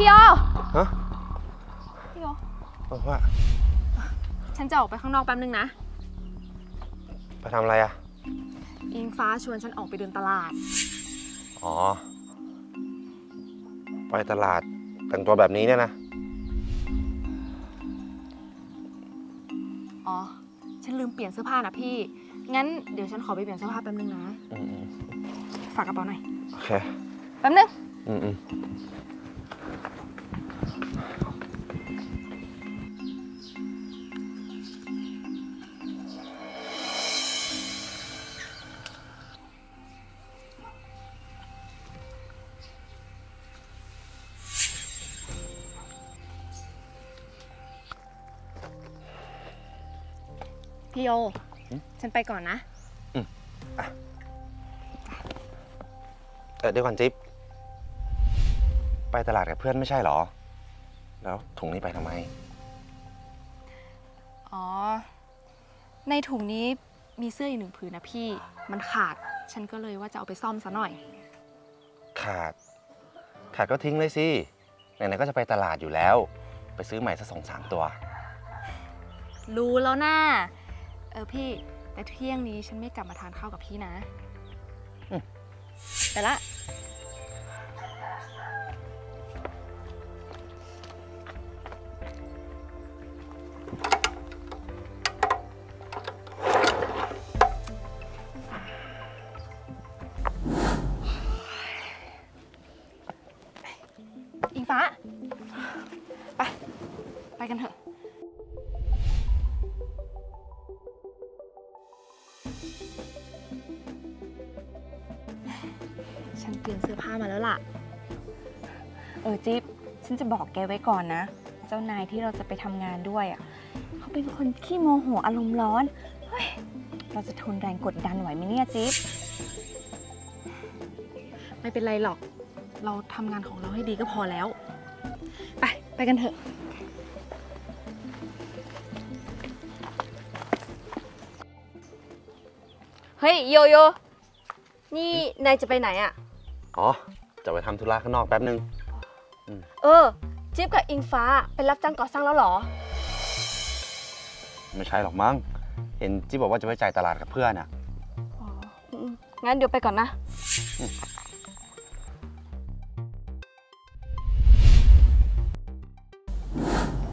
พี่โอฮะพี่โอเออว่า ฉันจะออกไปข้างนอกแป๊บนึงนะ ไปทำอะไรอะอิงฟ้าชวนฉันออกไปเดินตลาด อ๋อ ไปตลาดแต่งตัวแบบนี้เนี่ยนะ อ๋อ ฉันลืมเปลี่ยนเสื้อผ้านะพี่ งั้นเดี๋ยวฉันขอไปเปลี่ยนเสื้อผ้าแป๊บนึงนะอืมฝากกระเป๋าหน่อยๆโอเค แป๊บนึง อืมอืม พี่โอฉันไปก่อนนะเออเดี๋ยวก่อนจิ๊บ ไปตลาดกับเพื่อนไม่ใช่เหรอ แล้วถุงนี้ไปทำไม อ๋อ ในถุงนี้มีเสื้ออีกหนึ่งผืนนะพี่ มันขาด ฉันก็เลยว่าจะเอาไปซ่อมซะหน่อย ขาด ขาดก็ทิ้งเลยสิ ไหนๆก็จะไปตลาดอยู่แล้ว ไปซื้อใหม่สักสองสามตัว รู้แล้วนะ่า เออพี่ แต่เที่ยงนี้ฉันไม่กลับมาทานข้าวกับพี่นะอืมแต่ละ ฉันเปลี่ยนเสื้อผ้ามาแล้วล่ะ เออจิ๊บฉันจะบอกแกไว้ก่อนนะ เจ้านายที่เราจะไปทำงานด้วยอะเขาเป็นคนขี้โมโหอารมณ์ร้อนเฮ้ยเราจะทนแรงกดดันไหวไหมเนี่ยจิ๊บไม่เป็นไรหรอก เราทำงานของเราให้ดีก็พอแล้ว ไป ไปกันเถอะเฮ้ยโยโย นี่นายจะไปไหนอะ่ะ อ๋อ จะไปทำธุระข้างนอกแป๊บนึง เออ จิ๊บกับอิงฟ้าไปรับจ้างก่อสร้างแล้วเหรอ ไม่ใช่หรอกมั้ง เห็นจิ๊บบอกว่าจะไปจ่ายตลาดกับเพื่อนอะอืมงั้นเดี๋ยวไปก่อนนะ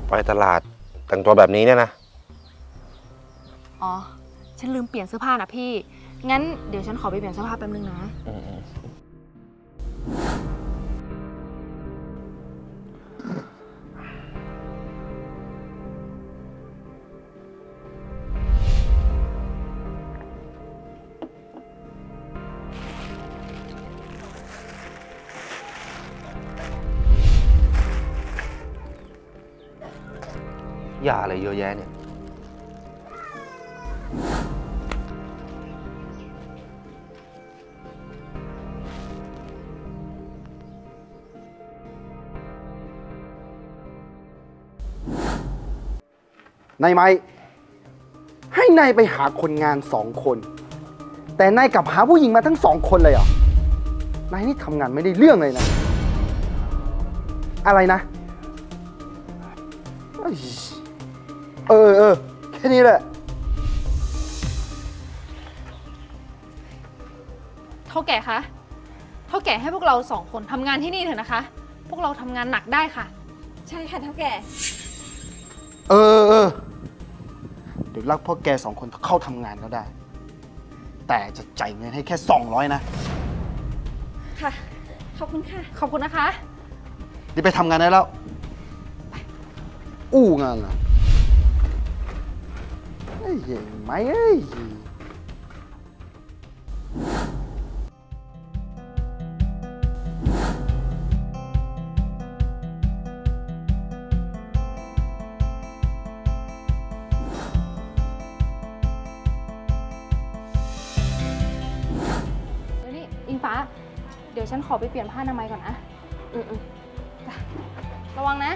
ไปตลาดแต่งตัวแบบนี้เนี่ยนะ อ๋อ ฉันลืมเปลี่ยนเสื้อผ้านะพี่ งั้นเดี๋ยวฉันขอไปเปลี่ยนเสื้อผ้าแป๊บนึงนะ ย่าอะไรเยอะแยะเนี่ย นายไม้ให้นายไปหาคนงานสองคน แต่นายกลับหาผู้หญิงมาทั้งสองคนเลยเหรอ นายนี่ทำงานไม่ได้เรื่องเลยนะ อะไรนะ เอ้ยเออเออแค่นี้แหละ เท่าแก่คะเท่าแก่ให้พวกเราสองคนทำงานที่นี่เถอะนะคะ พวกเราทำงานหนักได้ค่ะ ใช่ค่ะเท่าแก่ เออเออเดี๋ยวรักพ่อแกสองคนเข้าทำงานก็ได้ แต่จะจ่ายเงินให้แค่สองร้อยนะ ค่ะ ขอบคุณค่ะ ขอบคุณนะคะรีบไปทำงานได้แล้ว อู้งานล่ะเอ้ยเห็น ไหมเอ้ยเดี๋ยวนี่อิงฟ้า เดี๋ยวฉันขอไปเปลี่ยนผ้าอนามัยก่อนนะ อืมอืมระวังนะ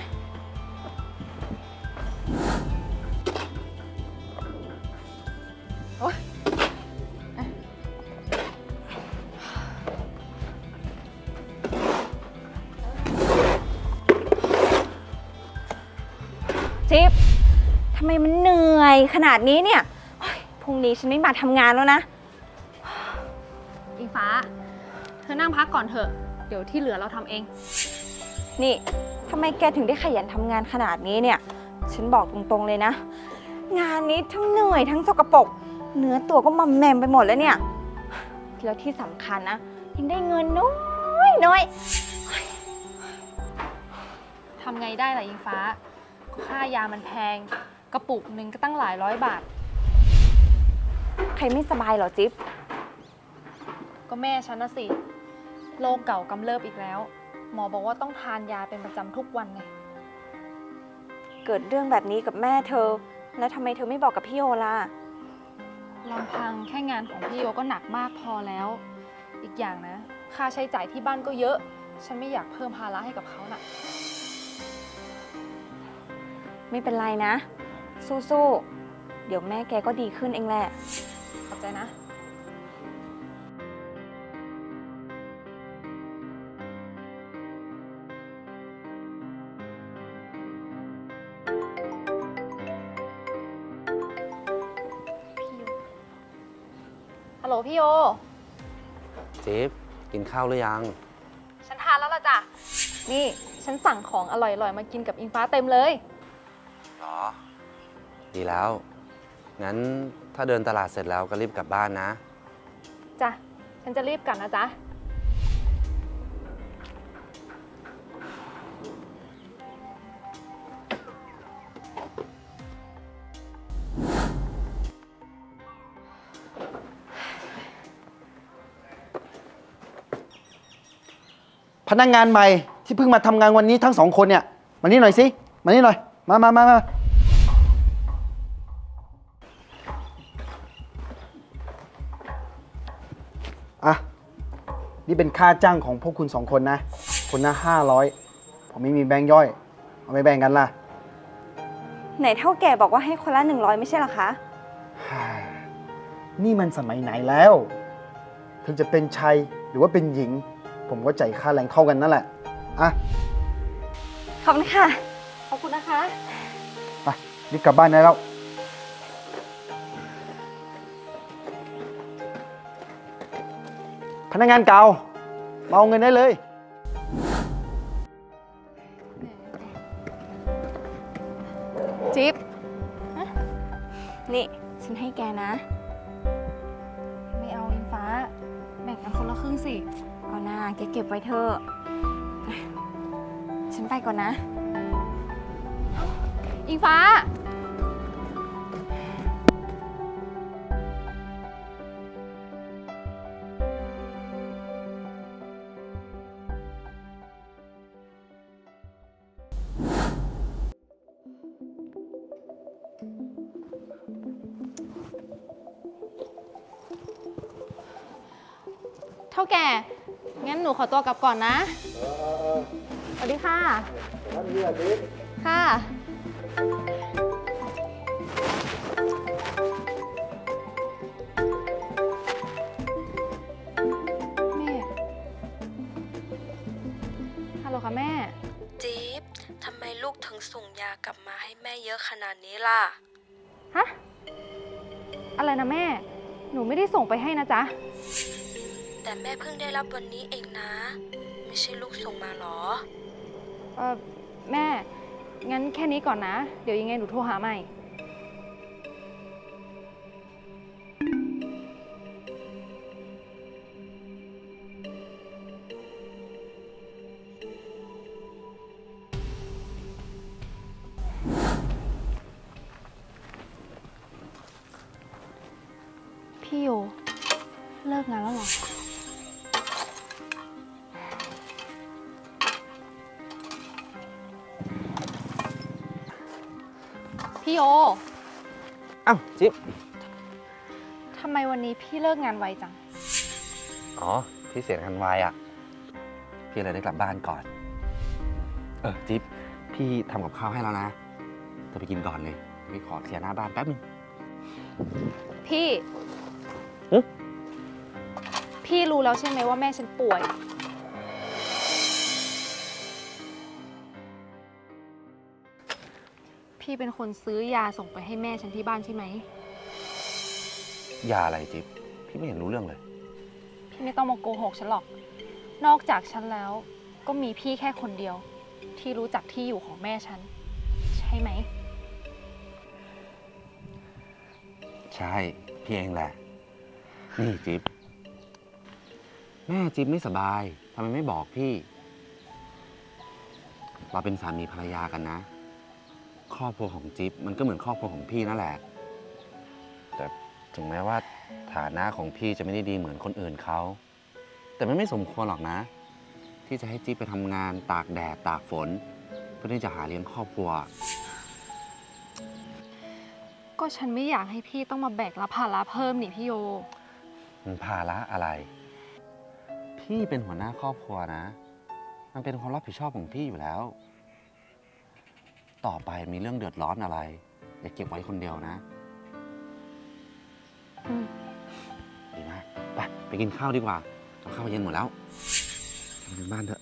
ำไมมันเหนื่อยขนาดนี้เนี่ยเฮ้ยพรุ่งนี้ฉันไม่มาทำงานแล้วนะ อิงฟ้า เธอนั่งพักก่อนเถอะ เดี๋ยวที่เหลือเราทำเอง นี่ทำไมแกถึงได้ขยันทำงานขนาดนี้เนี่ย ฉันบอกตรงๆเลยนะ งานนี้ทั้งเหนื่อยทั้งสกปรก เนื้อตัวก็มอมแมมไปหมดแล้วเนี่ย แล้วที่สำคัญนะยังได้เงินน้อยน้อยทำไงได้ล่ะอิงฟ้าก็ค่ายามันแพง กระปุกหนึ่งก็ตั้งหลายร้อยบาท ใครไม่สบายเหรอจิ๊บ ก็แม่ฉันนะสิ โรคเก่ากำเริบอีกแล้ว หมอบอกว่าต้องทานยาเป็นประจำทุกวันไงเกิดเรื่องแบบนี้กับแม่เธอ แล้วทำไมเธอไม่บอกกับพี่โอล่ะลำพังแค่งานของพี่โยก็หนักมากพอแล้ว อีกอย่างนะ ค่าใช้จ่ายที่บ้านก็เยอะ ฉันไม่อยากเพิ่มภาระให้กับเขาน่ะ ไม่เป็นไรนะ สู้ๆ เดี๋ยวแม่แกก็ดีขึ้นเองแหละ ขอบใจนะ ฮัลโหลพี่โย จิ๊บกินข้าวหรือยัง ฉันทานแล้วล่ะจ้ะ นี่ ฉันสั่งของอร่อยๆ มากินกับอิงฟ้าเต็มเลยหรอ ดีแล้ว งั้นถ้าเดินตลาดเสร็จแล้วก็รีบกลับบ้านนะ จ้ะ ฉันจะรีบกลับนะจ๊ะ พนักงานใหม่ที่เพิ่งมาทำงานวันนี้ทั้งสองคนเนี่ย มานี่หน่อยสิ มานี่หน่อย มามามามา นี่เป็นค่าจ้างของพวกคุณสองคนนะ คนละห้าร้อยผมไม่มีแบงค์ย่อย เอาไปแบ่งกันล่ะ ไหนเท่าแก่บอกว่าให้คนละ100ไม่ใช่เหรอคะ นี่มันสมัยไหนแล้ว ถึงจะเป็นชายหรือว่าเป็นหญิง ผมก็จ่ายค่าแรงเท่ากันนั่นแหละ อะ ขอบคุณค่ะ ขอบคุณนะคะ ไปรีบกลับบ้านได้แล้ว พนักงานเก่ามาเอาเงินได้เลย จิ๊บ นี่ ฉันให้แกนะ ไม่เอาอิงฟ้า แบ่งกันคนละครึ่งสิ เอาหน้าแกเก็บไว้เถอะ ฉันไปก่อนนะ อิงฟ้า เท่าแก่ งั้นหนูขอตัวกลับก่อนนะ สวัสดีค่ะค่ะ แม่ ฮัลโหลค่ะแม่ จี๊บทำไมลูกถึงส่งยากลับมาให้แม่เยอะขนาดนี้ล่ะ ฮะ อะไรนะแม่ หนูไม่ได้ส่งไปให้นะจ๊ะ แต่แม่เพิ่งได้รับวันนี้เองนะ ไม่ใช่ลูกส่งมาหรอ เออแม่ งั้นแค่นี้ก่อนนะ เดี๋ยวยังไงหนูโทรหาใหม่พี่โยเลิกงานแล้วเหรอ พี่โยอ้าวจิ๊บทำไมวันนี้พี่เลิกงานไวจัง อ๋อ พี่เสียงานไวอะ พี่เลยได้กลับบ้านก่อน เออ จิ๊บ พี่ทำกับข้าวให้แล้วนะ จะไปกินก่อนเลยพี่ขอเคลียร์หน้าบ้านแป๊บนึง พี่หึพี่รู้แล้วใช่ไหมว่าแม่ฉันป่วย พพี่เป็นคนซื้อยาส่งไปให้แม่ฉันที่บ้านใช่ไหม ยาอะไรจิ๊บ พี่ไม่เห็นรู้เรื่องเลย พี่ไม่ต้องมาโกหกฉันหรอก นอกจากฉันแล้วก็มีพี่แค่คนเดียว ที่รู้จักที่อยู่ของแม่ฉัน ใช่ไหม ใช่ พี่เองแหละ นี่จิ๊บ แม่จิ๊บไม่สบายทำไมไม่บอกพี่ เราเป็นสามีภรรยากันนะ ครอบครัวของจิ๊บมันก็เหมือนครอบครัวของพี่นั่นแหละ แต่ถึงแม้ว่าฐานะของพี่จะไม่ได้ดีเหมือนคนอื่นเขา แต่มันไม่สมควรหรอกนะ ที่จะให้จิ๊บไปทำงานตากแดดตากฝน เพื่อที่จะหาเลี้ยงครอบครัว ก็ฉันไม่อยากให้พี่ต้องมาแบกรับภาระเพิ่มนี่พี่โย มันภาระอะไร พี่เป็นหัวหน้าครอบครัวนะ มันเป็นความรับผิดชอบของพี่อยู่แล้ว ต่อไปมีเรื่องเดือดร้อนอะไรอย่าเก็บไว้คนเดียวนะอืมดีมากไปไปกินข้าวดีกว่ากับข้าวเย็นหมดแล้วทำงานบ้านเถอะ